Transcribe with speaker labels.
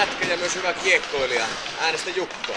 Speaker 1: jätkä ja myös hyvä kiekkoilija. Äänestä Jukko.